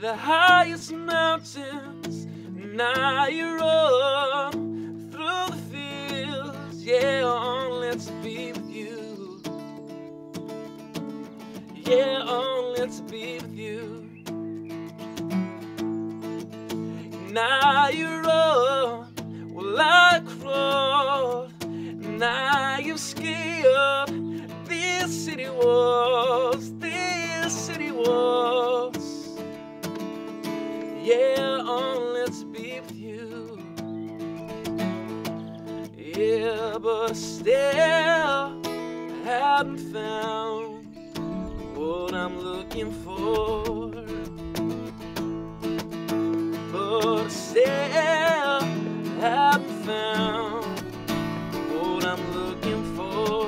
the highest mountains. Now you run through the fields, yeah, oh, only to be with you. Yeah, oh, only to be with you. Now you run, well I crawl. Now you scaled these city walls, you. Yeah, but still haven't found what I'm looking for. But still haven't found what I'm looking for.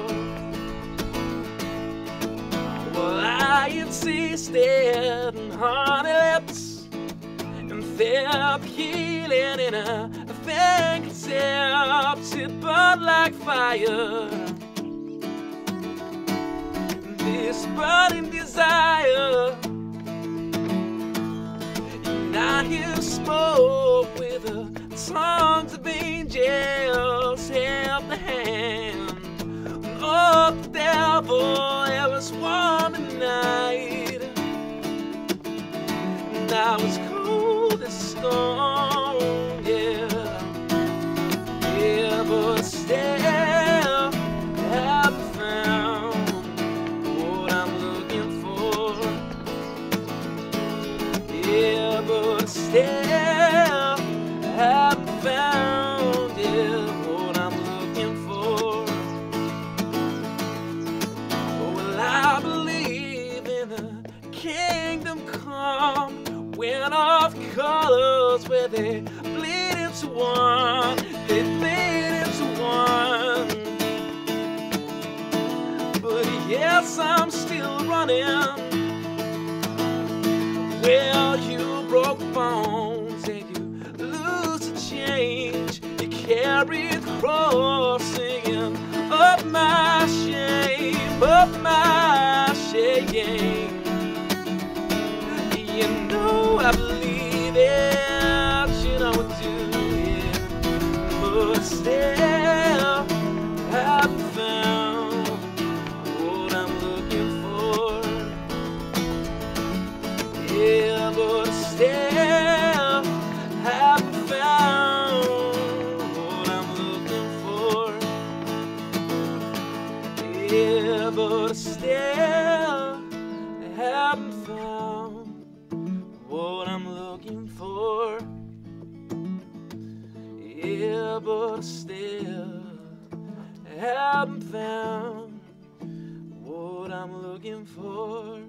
Well, I insisted on honey lips and felt healing in a. It burned like fire. This burning desire. Now you smoke with the tongues of angels, held the hand of the devil. It was warm at night, and I was stone. Yeah, yeah, but still haven't found what I'm looking for. Yeah, but still haven't found yeah, what I'm looking for. Well, I believe in a kingdom come when off colors where they bleed into one, they bleed into one. But yes, I'm still running. Well, you broke bones and you lose a change. You carry the cross singing up my shame, up my shame. You know I believe it, still, haven't found what I'm looking for. Yeah, but still haven't found what I'm looking for. Yeah, but still haven't found But still haven't found what I'm looking for.